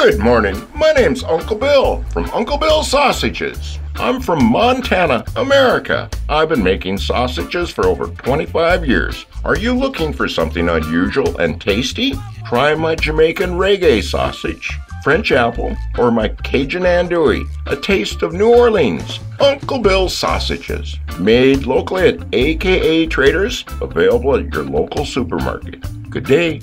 Good morning. My name's Uncle Bill from Uncle Bill's Sausages. I'm from Montana, America. I've been making sausages for over 25 years. Are you looking for something unusual and tasty? Try my Jamaican reggae sausage, French apple, or my Cajun andouille, a taste of New Orleans. Uncle Bill's Sausages, made locally at AKA Traders, available at your local supermarket. Good day.